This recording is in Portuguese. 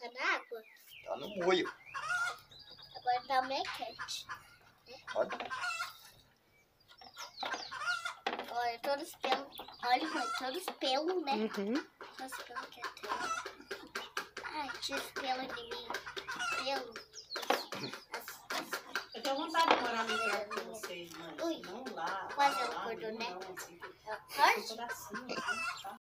Tá na água? Tá no molho. Agora tá meio quente. Olha. Olha, todos os pelos. Olha, mãe, todos os pelos, né? Uhum. Todos os pelos que eu tenho. Ai, tinha os pelos de mim. Pelo. As- as- Eu tenho vontade de morar no lugar com vocês, mãe. Ui. Não lá. Quase ela acordou, né? não, assim, assim, tá?